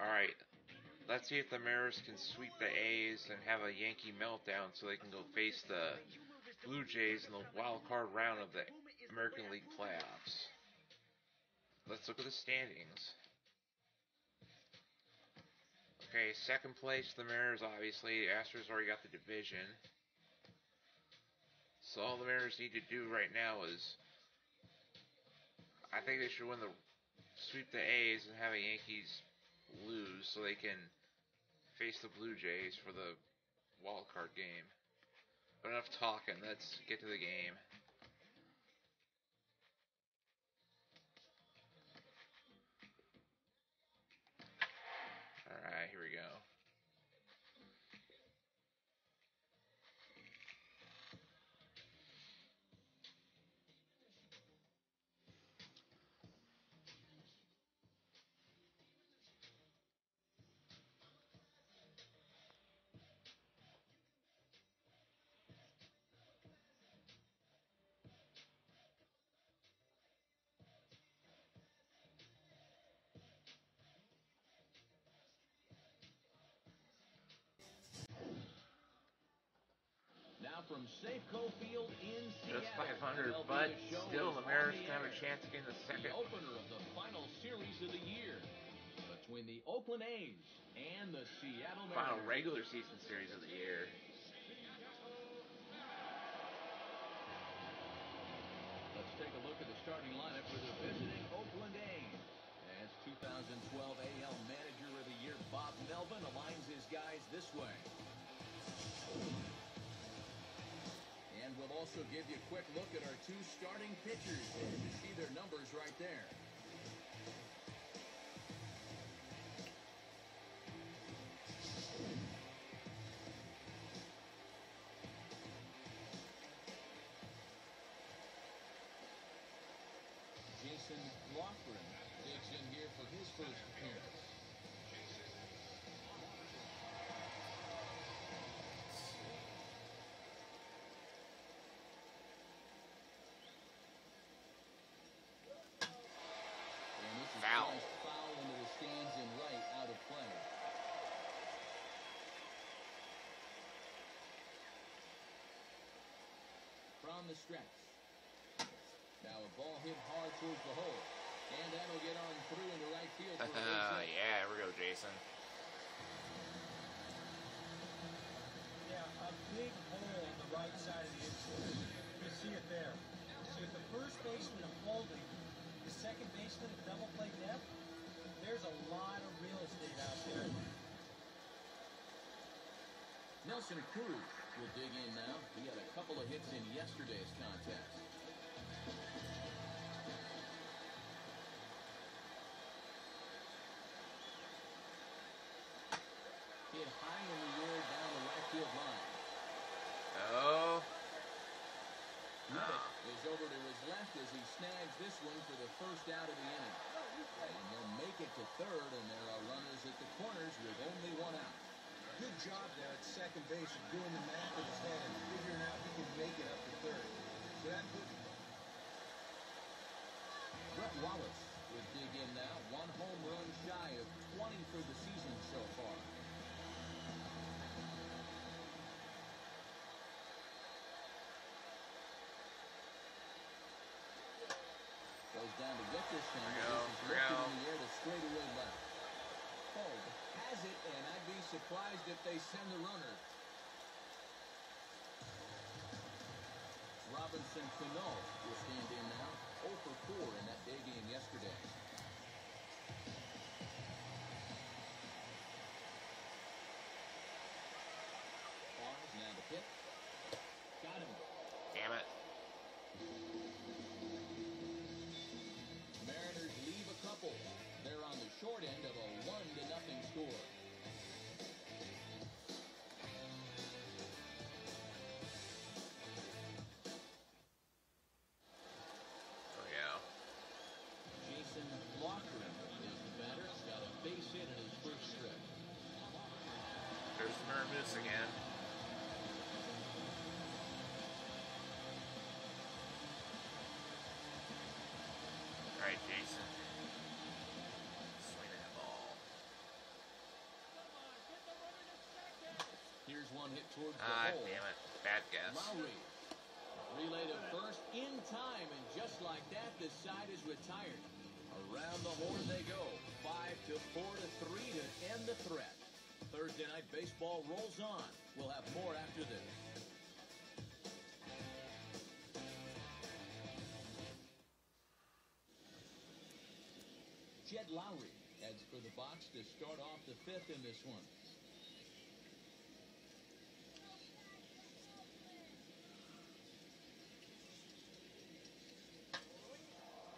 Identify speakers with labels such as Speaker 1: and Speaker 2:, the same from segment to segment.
Speaker 1: Alright, let's see if the Mariners can sweep the A's and have a Yankee meltdown so they can go face the Blue Jays in the wild card round of the American League playoffs. Let's look at the standings. Okay, second place, the Mariners, obviously. Astros already got the division. So all the Mariners need to do right now is, I think they should win the, sweep the A's and have a Yankees lose so they can face the Blue Jays for the wild card game. But enough talking, let's get to the game.
Speaker 2: From Safeco Field in
Speaker 1: Just 500, but still the Mariners can have a chance to get in the
Speaker 2: The
Speaker 1: second.
Speaker 2: opener of the final series of the year between the Oakland A's and the Seattle
Speaker 1: Final
Speaker 2: Mariners.
Speaker 1: regular season series of the year.
Speaker 2: Let's take a look at the starting lineup for the visiting Oakland A's. As 2012 AL Manager of the Year Bob Melvin aligns his guys this way. And we'll also give you a quick look at our two starting pitchers. You see their numbers right there. From the stretch. Now a ball hit hard towards the hole. And that'll get on through into right field for a
Speaker 1: yeah, here we go, Jason.
Speaker 3: Yeah, a big hole on the right side of the infield. You see it there. So if the first baseman is holding, the second baseman at double play depth, there's a lot of real estate out there.
Speaker 2: Nelson Cruz will dig in now. He had a couple of hits in yesterday's contest. Hit high in the air down the right field line.
Speaker 1: Oh.
Speaker 2: Reddick is over to his left as he snags this one for the first out of the inning. And he'll make it to third, and there are runners at the corners with only one out.
Speaker 3: Good job there at second base of doing the math in his head and figuring out he can make it up to third. So that puts
Speaker 2: Brett Wallace would dig in now. One home run shy of 20 for the season so far. Goes down to get this thing.
Speaker 1: Here we go,
Speaker 2: This
Speaker 1: here we go.
Speaker 2: in the air to straightaway it, and I'd be surprised if they send the runner. Robinson Cano will stand in now. One hit towards the
Speaker 1: Ah,
Speaker 2: hole.
Speaker 1: damn it. Bad guess.
Speaker 2: Lowrie. Relay to first in time, and just like that, the side is retired. Around the horn they go. Five to four to three to end the threat. Thursday night baseball rolls on. We'll have more after this. Jed Lowrie heads for the box to start off the fifth in this one.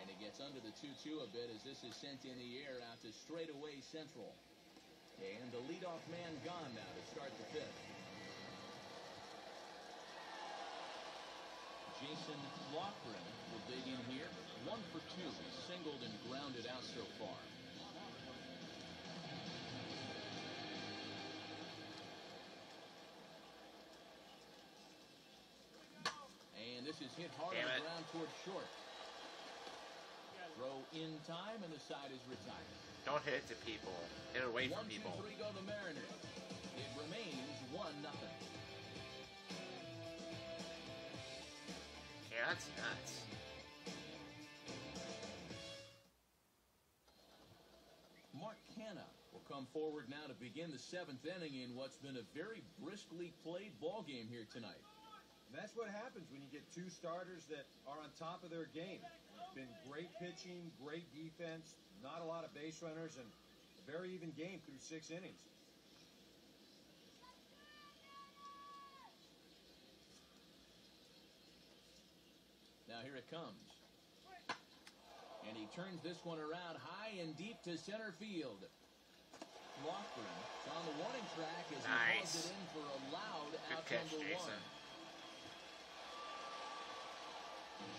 Speaker 2: And he gets under the 2-2 a bit as this is sent in the air out to straightaway central. And the leadoff man gone now to start the fifth. Jason Lochran will dig in here. One for two. He's singled and grounded out so far. And this is hit hard on the ground towards short. Throw in time, and the side is retired.
Speaker 1: Don't hit it to people. Hit it away
Speaker 2: One,
Speaker 1: from
Speaker 2: two,
Speaker 1: people.
Speaker 2: three go the Mariners. It remains one nothing.
Speaker 1: Yeah, that's nuts.
Speaker 2: Mark Canha will come forward now to begin the seventh inning in what's been a very briskly played ball game here tonight.
Speaker 4: That's what happens when you get two starters that are on top of their game. It's been great pitching, great defense, not a lot of base runners, and a very even game through six innings.
Speaker 2: Now here it comes. And he turns this one around high and deep to center field. Lochran is on the warning track as he
Speaker 1: Nice.
Speaker 2: hauls it in for a loud
Speaker 1: Good
Speaker 2: out
Speaker 1: catch,
Speaker 2: number
Speaker 1: Jason.
Speaker 2: one.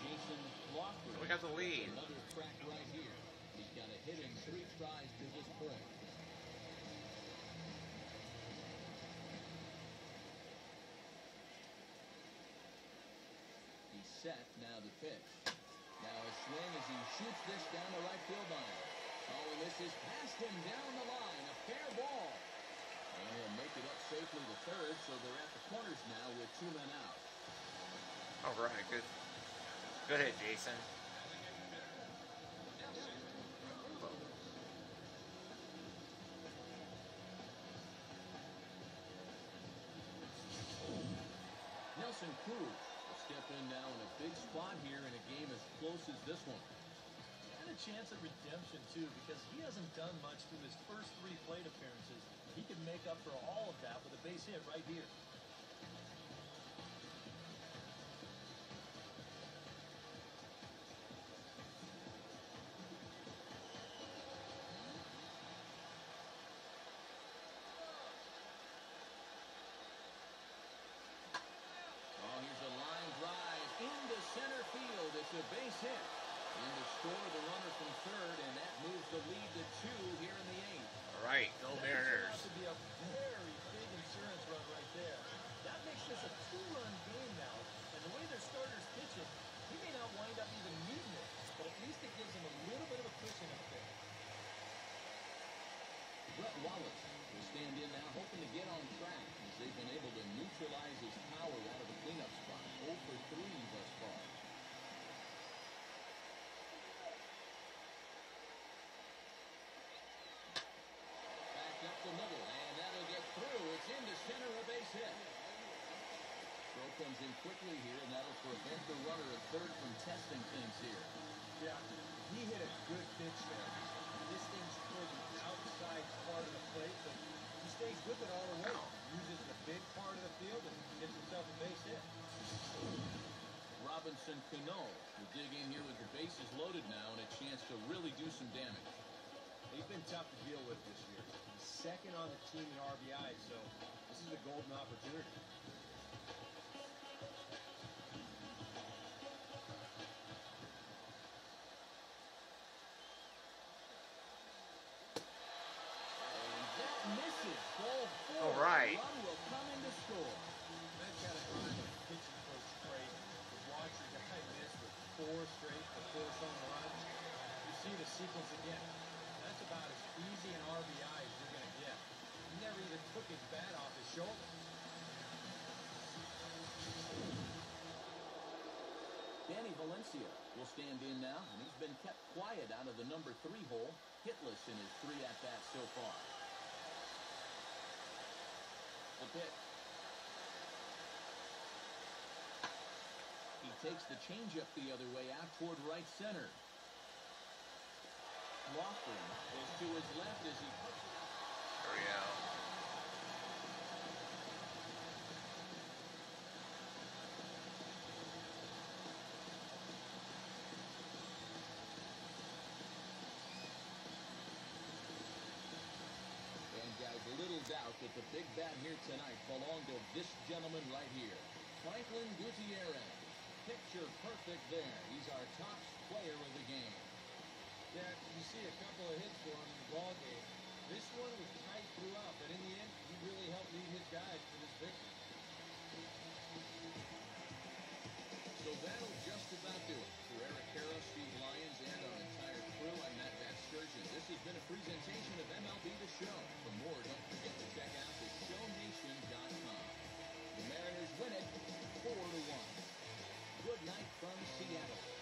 Speaker 2: Jason Lochran.
Speaker 1: We got the lead.
Speaker 2: Another crack right here. He's got a hit in three tries to this point. He's set now to pitch. Now a swing as he shoots this down the right field line. Oh, and this is past him down the line. A fair ball. And he'll make it up safely to third, so they're at the corners now with two men out.
Speaker 1: All right, good. Good ahead, Jason.
Speaker 2: Nelson Cruz will step in now in a big spot here in a game as close as this one.
Speaker 5: And a chance at redemption, too, because he hasn't done much through his first three plate appearances. He can make up for all of that with a base hit right here.
Speaker 2: A base hit. In to score the runner from third, and that moves the lead to two here in the eighth.
Speaker 1: All right, go
Speaker 5: That
Speaker 1: Mariners.
Speaker 5: out to be a very big insurance run right there. That makes this a two-run game now, and the way their starters pitch it, he may not wind up even needing it, but at least it gives him a little bit of a cushion up there.
Speaker 2: Brett Wallace will stand in now, hoping to get on track as they've been able to neutralize his power out of the cleanup spot. 0 for 3 thus far. Back up the middle, and that'll get through. It's into center, a base hit. Throw comes in quickly here, and that'll prevent the runner at third from testing things here.
Speaker 4: Yeah, he hit a good pitch there. This thing's toward the outside part of the plate, but he stays with it all the way. Uses the big part of the field and gets himself a base hit.
Speaker 2: Robinson Cano will dig in here with the bases loaded now and a chance to really do some damage.
Speaker 4: He's been tough to deal with this year. He's second on the team in RBI, so this is a golden opportunity.
Speaker 2: And that misses. Ball four.
Speaker 1: All right.
Speaker 2: Run will come in to score.
Speaker 4: That kind of drive a pitching coach crazy. To watch your guy miss with four straight before home runs. You see the sequence again. That's about as easy an RBI as never even took his bat off his shoulder.
Speaker 2: Danny Valencia will stand in now, and he's been kept quiet out of the number three hole, hitless in his three at-bats so far. The pitch. He takes the changeup the other way out toward right center. Lofton is to his left as he puts it
Speaker 1: Three out.
Speaker 2: Guys, little doubt that the big bat here tonight belonged to this gentleman right here. Franklin Gutierrez. Picture perfect there. He's our top player of the game.
Speaker 4: Yeah, you see a couple of hits for him in the ball game. This one was throughout, but in the end, he really helped lead his guys to this victory.
Speaker 2: So that'll just about do it. For Eric Karros, Steve Lyons, and our entire crew, I'm Matt Vasgersian. This has been a presentation of MLB The Show. For more, don't forget to check out theshownation.com. The Mariners win it 4 to 1. Good night from Seattle.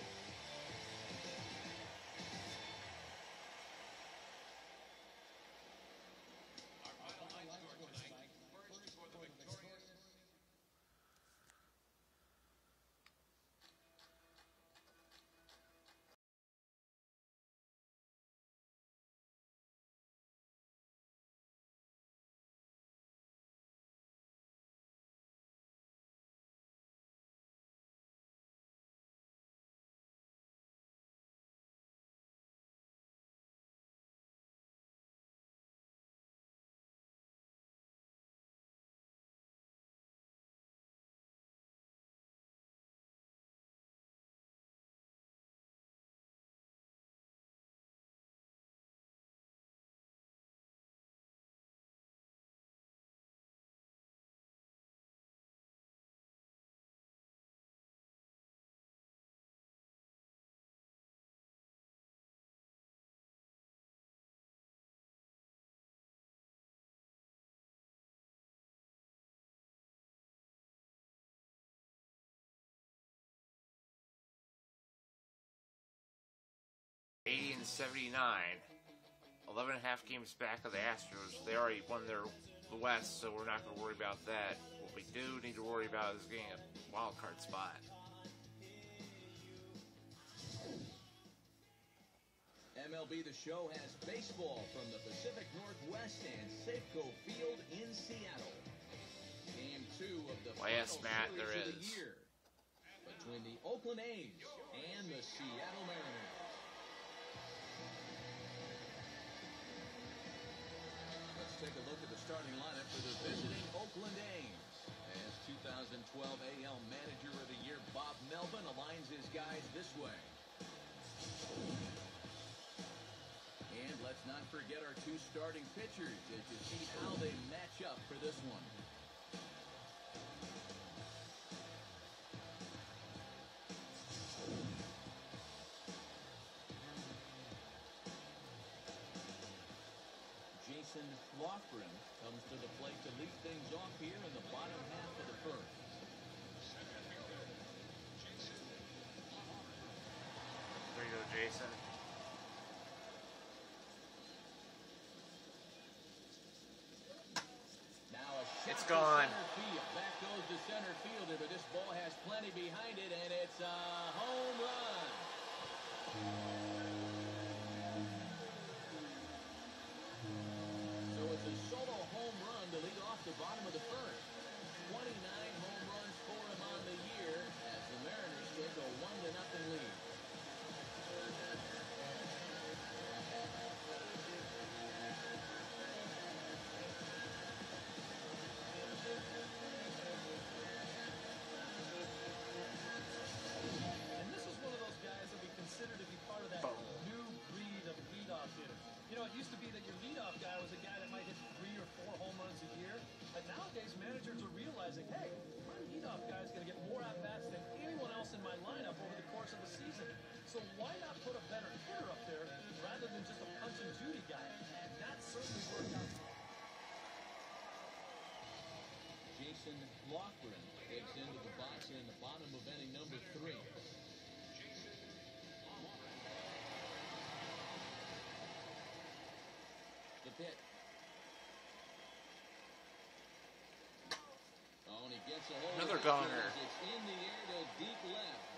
Speaker 1: And seventy-nine. Eleven and a half games back of the Astros. They already won their the West, so we're not going to worry about that. What we do need to worry about is getting a wild card spot.
Speaker 2: MLB The Show has baseball from the Pacific Northwest and Safeco Field in Seattle. Game two of the
Speaker 1: Why, yes, Matt,
Speaker 2: series
Speaker 1: there
Speaker 2: of the year between the Oakland A's and the Seattle Mariners. Oakland A's. As 2012 AL Manager of the Year Bob Melvin aligns his guys this way. And let's not forget our two starting pitchers as you see how they match up for this one. Jason Lofgren comes to the plate to lead things off here in the bottom half of the first.
Speaker 1: There you go, Jason.
Speaker 2: Now
Speaker 1: It's gone.
Speaker 2: field. That goes to center fielder, but this ball has plenty behind it, and it's a home run.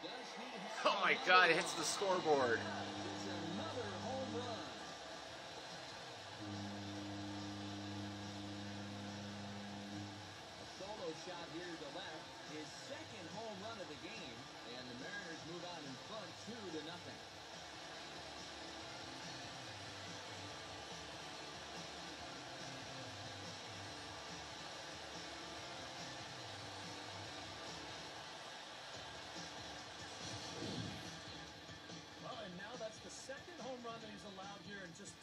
Speaker 2: Does he have
Speaker 6: Oh my god, it hits the scoreboard.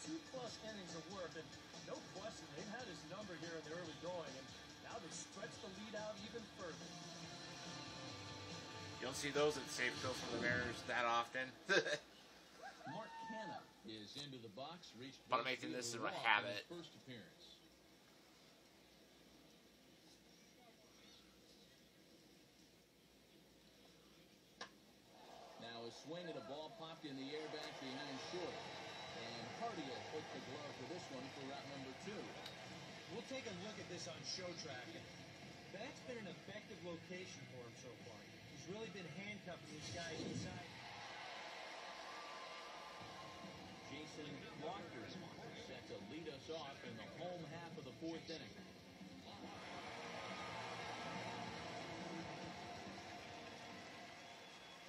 Speaker 2: Here in
Speaker 5: just two plus innings of work. And no question, they've had his number here in the early going. And now they stretch the lead out even further.
Speaker 6: You don't see those at Safeco from the Mariners that often.
Speaker 2: Mark Hanna is into the box. Reached
Speaker 6: But I'm making this
Speaker 2: the
Speaker 6: in habit.
Speaker 2: First appearance. Now a swing at a ball popped in the air back behind short. Hardy will put the glove for this one for route number two.
Speaker 3: We'll take a look at this on show track. That's been an effective location for him so far. He's really been handcuffing these guys inside.
Speaker 2: Jason Walker set to lead us off in the home half of the fourth inning.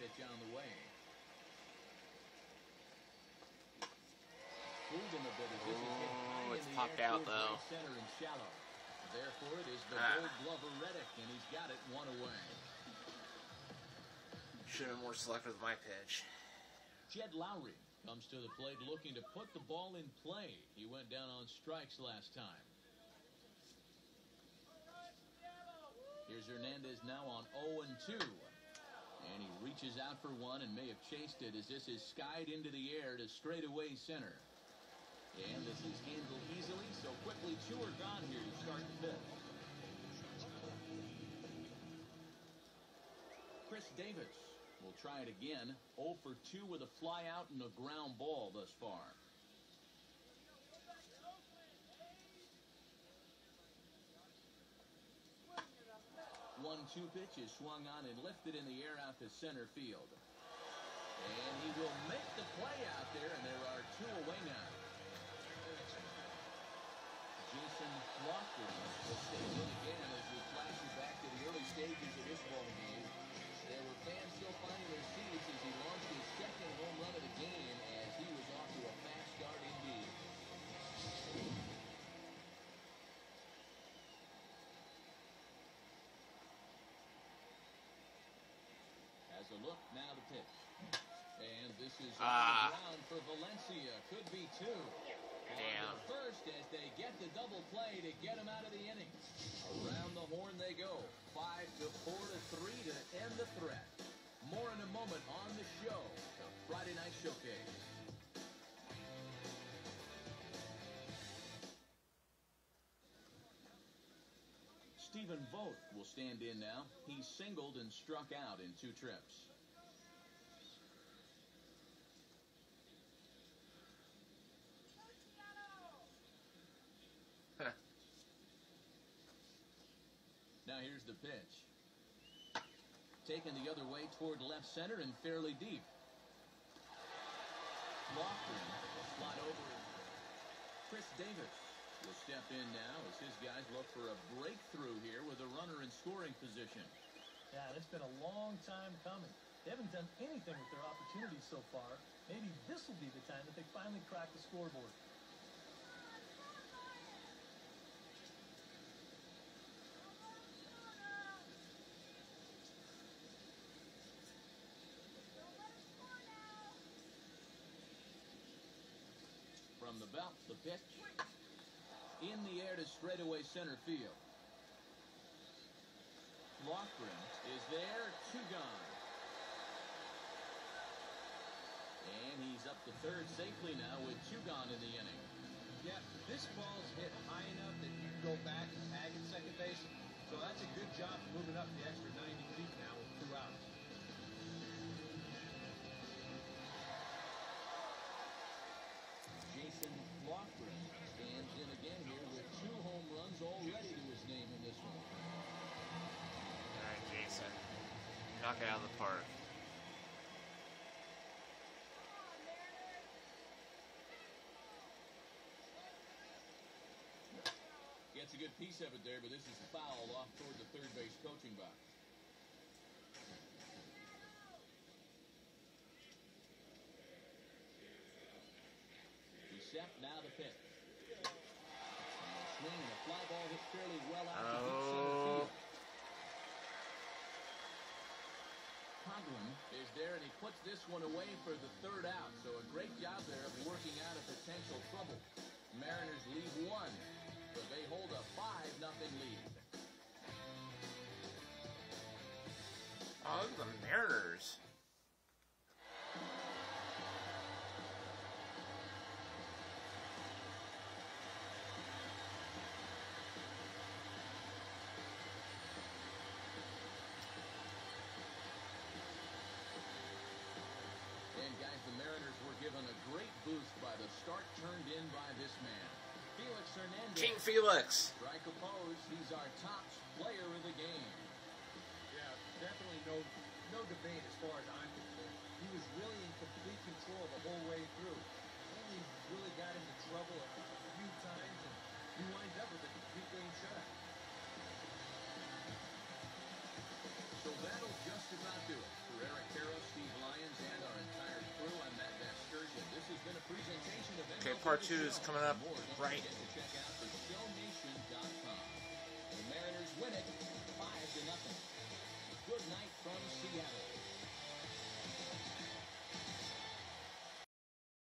Speaker 2: Pitch on the way. Fooled him a bit as this is hit high
Speaker 6: Oh,
Speaker 2: in
Speaker 6: it's popped out, though.
Speaker 2: Center and shallow. Therefore, it is the
Speaker 6: Ah.
Speaker 2: gold glover Reddick, and he's got it one away.
Speaker 6: Should have been more selective with my pitch.
Speaker 2: Jed Lowrie comes to the plate looking to put the ball in play. He went down on strikes last time. Here's Hernandez now on 0 and 2. And he reaches out for one and may have chased it as this is skied into the air to straightaway center. And this is handled easily, so quickly two are gone here to start the fifth. Khris Davis will try it again. 0 for 2 with a fly out and a ground ball thus far. One-two pitch is swung on and lifted in the air out to center field. And he will make the play out there, and there are two away now. Jason will stay in again as we flash you back to the early stages of this ball game. There were fans still finding their seats as he launched his second home run of the game as he was off to a fast start indeed. As a look, now the pitch. And this is on
Speaker 6: Ah.
Speaker 2: the ground for Valencia. Could be two. The first as they get the double play to get him out of the inning. Around the horn they go. Five to four to three to end the threat. More in a moment on the show. The Friday Night Showcase. Stephen Vogt will stand in now. He's singled and struck out in two trips. The pitch. Taken the other way toward left center and fairly deep. Will slide over. Khris Davis will step in now as his guys look for a breakthrough here with a runner in scoring position.
Speaker 5: Yeah, it's been a long time coming. They haven't done anything with their opportunities so far. Maybe this will be the time that they finally crack the scoreboard.
Speaker 2: The the pitch. In the air to straightaway center field. Lofgren is there, two gone. And he's up to third safely now with two gone in the inning.
Speaker 4: Yeah, this ball's hit high enough that you can go back and tag at second base. So that's a good job moving up the extra 90 feet now with two outs.
Speaker 6: Knock it out of the park.
Speaker 2: Gets a good piece of it there, but this is foul off toward the third base coaching box. Now to pitch. And a swing and a fly ball fairly well out to deep center
Speaker 6: Oh.
Speaker 2: field. Coghlan is there, and he puts this one away for the third out. So a great job there of working out a potential trouble. Mariners lead one, but they hold a 5 nothing lead.
Speaker 6: Oh, the Mariners.
Speaker 2: And guys, the Mariners were given a great boost by the start turned in by this man. Felix Hernandez.
Speaker 6: King Felix.
Speaker 2: Strike opposed. He's our top player of the game.
Speaker 4: Yeah, definitely no no debate as far as I'm concerned. He was really in complete control the whole way through. Only really got into trouble a, a few times, and he winds up with a complete game shot.
Speaker 2: So that'll just about do it. For Eric Karros, Steve Lyons, and our entire crew, I'm Matt
Speaker 6: Okay, part two is coming up right
Speaker 2: Mariners win it 5 to nothing. Good night from Seattle.